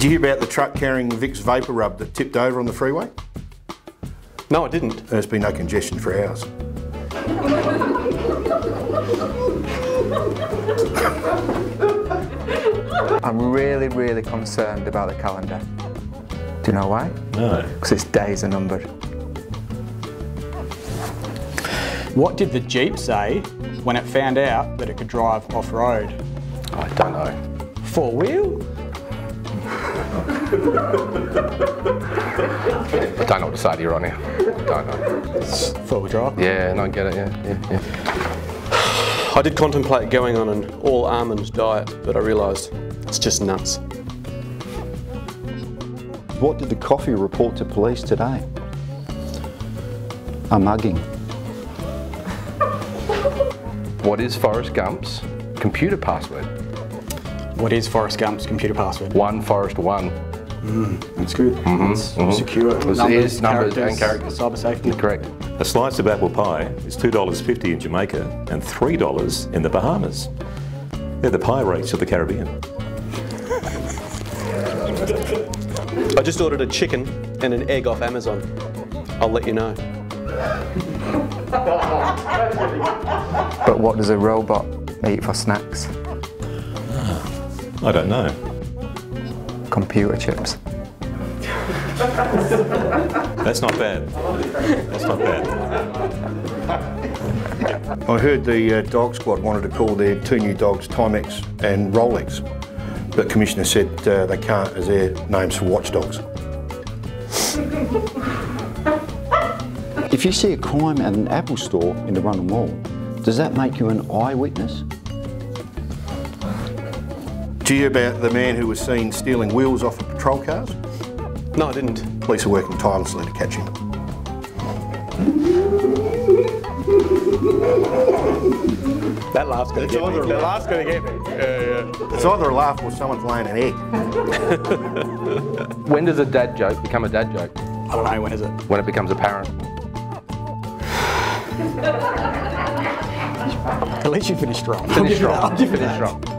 Did you hear about the truck carrying Vicks VapoRub that tipped over on the freeway? No, I didn't. There's been no congestion for hours. I'm really, really concerned about the calendar. Do you know why? No. Because its days are numbered. What did the Jeep say when it found out that it could drive off-road? I don't know. Four wheel? I don't know what to say to you right now. Don't know. Four wheel drive. Yeah, no, I get it. Yeah, yeah, yeah. I did contemplate going on an all almond diet, but I realised it's just nuts. What did the coffee report to police today? A mugging. What is Forrest Gump's computer password? What is Forrest Gump's computer password? One Forrest One. Hmm, that's good. Mm-hmm, it's mm-hmm. secure. It was- it is numbers and characters. Cyber safety. Correct. A slice of apple pie is $2.50 in Jamaica and $3 in the Bahamas. They're the pie rates of the Caribbean. I just ordered a chicken and an egg off Amazon. I'll let you know. But what does a robot eat for snacks? I don't know. Computer chips. That's not bad. That's not bad. I heard the uh, dog squad wanted to call their two new dogs Timex and Rolex, but Commissioner said uh, they can't as their names for watchdogs. If you see a crime at an Apple store in the Rundle Mall, does that make you an eyewitness? Did you hear about the man who was seen stealing wheels off of patrol cars? No, I didn't. Police are working tirelessly to catch him. That laugh's gonna get me. That laugh's gonna get me. It's either a laugh or someone's laying an egg. When does a dad joke become a dad joke? I don't know, when is it? When it becomes apparent. At least you finished strong. Finish strong. Finish strong.